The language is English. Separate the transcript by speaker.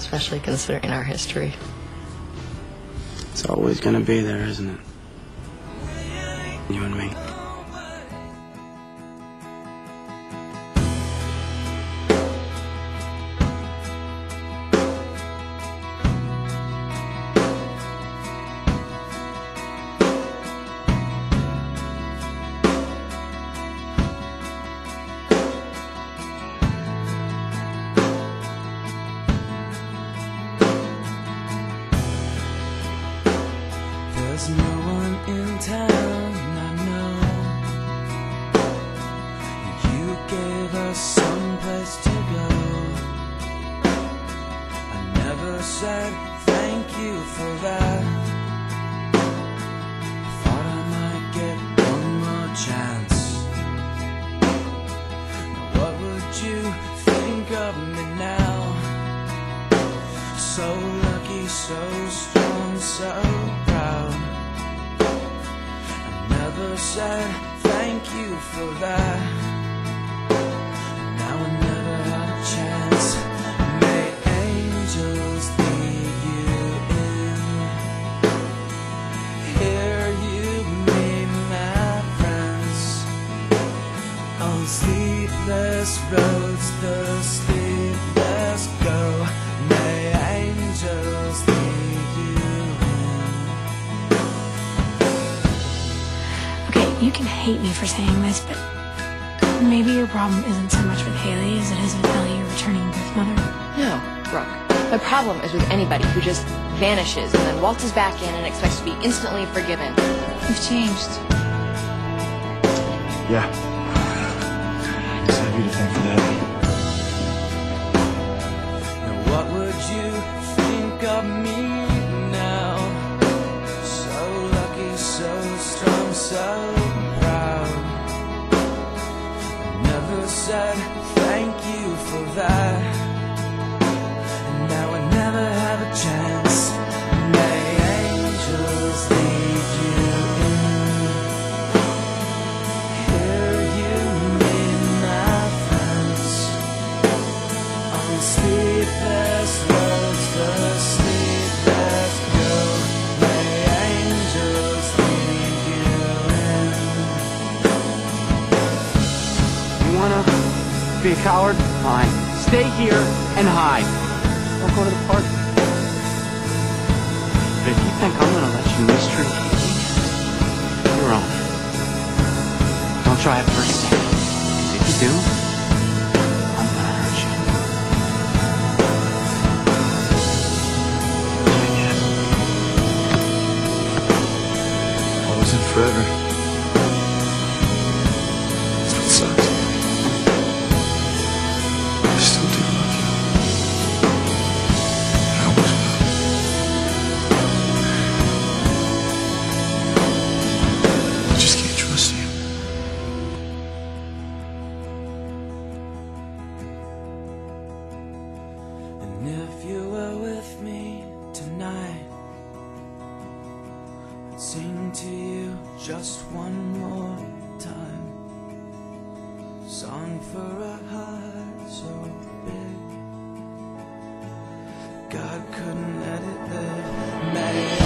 Speaker 1: especially considering our history.
Speaker 2: It's always gonna be there, isn't it? You and me.
Speaker 3: There's no one in town I know. You gave us some place to go. I never said thank you for that. Thought I might get one more chance. Now what would you think of me now? So lucky, so strong, so never said thank you for that. Now I never had a chance. May angels lead you in. Here you meet my friends. On sleepless roads, you
Speaker 4: can hate me for saying this, but maybe your problem isn't so much with Haley as it is with Ellie returning birth mother.
Speaker 1: No, Brooke. My problem is with anybody who just vanishes and then waltzes back in and expects to be instantly forgiven.
Speaker 4: You've changed.
Speaker 5: Yeah. I guess I have you to thank for that.
Speaker 3: Said thank you for that. And now I never have a chance. May angels lead you in. Here you meet my friends. On sleepless roads, the sleepless
Speaker 2: be a coward? Fine. Stay here and hide. Don't go to the party. But if you think I'm gonna let you mistreat Haley, you're wrong. Don't try it for a second. if you do, I'm gonna hurt you.
Speaker 5: I wasn't forever.
Speaker 3: And if you were with me tonight, I'd sing to you just one more time. Song for a heart so big, God couldn't let it live.